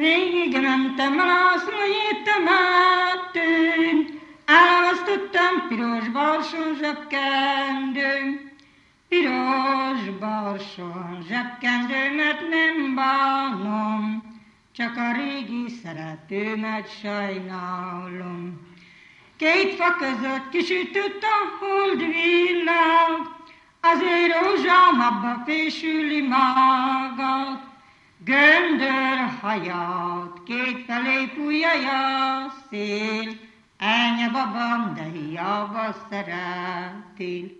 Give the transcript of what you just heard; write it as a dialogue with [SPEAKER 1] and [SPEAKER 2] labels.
[SPEAKER 1] Végig mentem rászlói temetőn, elvesztettem piros barson zsebkendőn. Piros barson zsebkendőmet nem bánom, csak a régi szeretőmet sajnálom. Két fa között kisütött a holdvillag, azért rózsám abba fésüli magad. Göndör haját, két felé fújja szél, Elnye babam, de hiába szeretél.